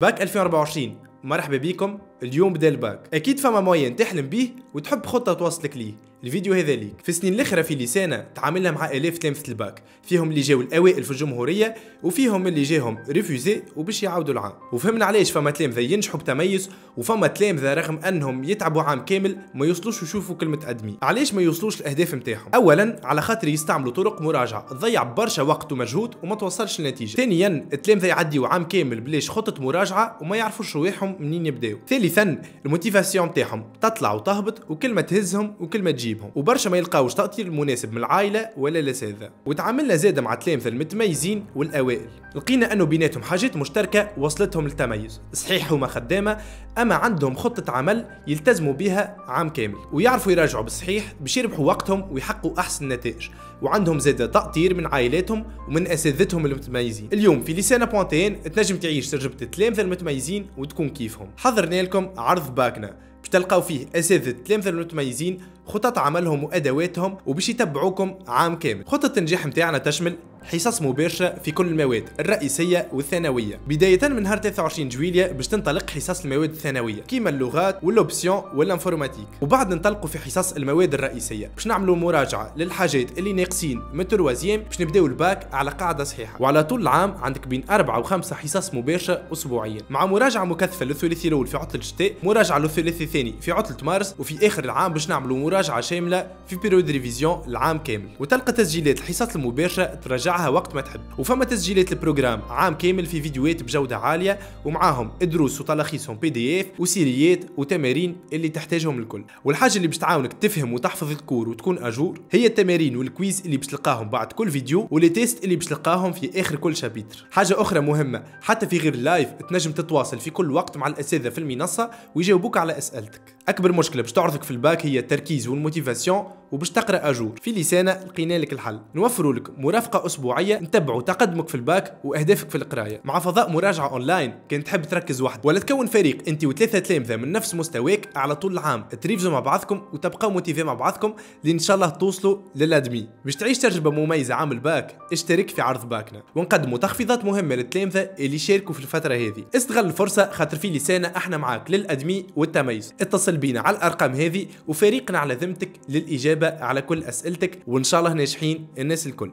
باك 2024 مرحبا بكم اليوم بدا الباك أكيد فما moyenne تحلم بيه وتحب خطة توصلك ليه. الفيديو هذا ليك. في سنين الاخرى في لسانة تعاملنا مع آلاف تلامذة الباك. فيهم اللي جاوا الأوائل في الجمهورية وفيهم اللي جاهم refusé وباش يعاودوا العام. وفهمنا علاش فما تلامذة ينجحوا بتميز وفما تلامذة رغم أنهم يتعبوا عام كامل ما يوصلوش يشوفوا كلمة admis. علاش ما يوصلوش الأهداف نتاعهم اولا على خاطر يستعملوا طرق مراجعة تضيع برشا وقت ومجهود وما توصلش لنتيجة. ثانيا التلامذة يعديوا عام كامل بلاش خطة مراجعة وما يعرفوش رواحهم منين يبداو. ثالثا ال motivation نتاعهم تطلع وتهبط وكلمة تهزهم وكلمة تجيبهم وبرشا ما يلقاوش تأطير المناسب من العائلة ولا الاساتذه وتعاملنا زادة مع التلامذه المتميزين والأوائل. لقينا أنه بيناتهم حاجات مشتركة وصلتهم للتميز. صحيح هما خدامة أما عندهم خطة عمل يلتزموا بها عام كامل. ويعرفوا يراجعوا بالصحيح باش يربحوا وقتهم ويحققوا أحسن نتائج. وعندهم زادة تأطير من عائلاتهم ومن أساتذتهم المتميزين. اليوم في لسانة بوانتين تنجم تعيش تجربة التلامذه المتميزين وتكون كيفهم. حضرنا لكم عرض باكنا. باش تلقاو فيه أساتذة التلامذه المتميزين خطط عملهم وأدواتهم وباش يتبعوكم عام كامل. خطة النجاح متاعنا تشمل حصص مباشرة في كل المواد الرئيسية والثانوية. بداية من نهار 23 جويلية باش تنطلق حصص المواد الثانوية كيما اللغات وال option وال informatique وبعد ننطلقوا في حصص المواد الرئيسية باش نعملوا مراجعة للحاجات اللي ناقصين من ال troisième باش نبداو الباك على قاعدة صحيحة. وعلى طول العام عندك بين أربعة وخمسة حصص مباشرة أسبوعيا. مع مراجعة مكثفة للثلاثي الأول في عطلة الشتاء مراجعة للثلاثي الثاني في عطلة مارس وفي آخر العام باش نعملوا مراجعة شاملة في période révision العام كامل وتلقى تسجيلات الحصص المباشرة تراجع تراجعها وقت ما تحب. وفما تسجيلات ال programme عام كامل في فيديوهات بجودة عالية ومعاهم دروس وتلخيصهم PDF وسيريات وتمارين اللي تحتاجهم الكل. والحاجة اللي باش تعاونك تفهم وتحفظ ال cours وتكون à jour هي التمارين وال quiz اللي باش تلقاهم بعد كل فيديو و les tests اللي باش تلقاهم في آخر كل chapitre حاجة أخرى مهمة حتى في غير ال live تنجم تتواصل في كل وقت مع الاساتذة في المنصة ويجاوبوك على أسئلتك. أكبر مشكلة باش تعرضك في الباك هي التركيز وال motivation وباش تقرأ à jour. في لسانة لقينا لك الحل. نوفروا لك مرافقة أسبوعية نتبعوا تقدمك في الباك وأهدافك في القراية. مع فضاء مراجعة أونلاين كان تحب تركز وحدك. ولا تكون فريق أنت وثلاثة تلامذه من نفس مستواك على طول العام. تريفزوا مع بعضكم وتبقاو motivés مع بعضكم لإن شاء الله توصلوا للأدمي. باش تعيش تجربة مميزة عام الباك. اشترك في عرض باكنا. ونقدموا تخفيضات مهمة للتلامذه اللي شاركوا في الفترة هذه. استغل الفرصة خاطر في لسانة أحنا معاك للأدمي والتميز. اتصل بينا على الأرقام هذه وفريقنا على ذمتك للاجابه على كل اسئلتك وان شاء الله ناجحين الناس الكل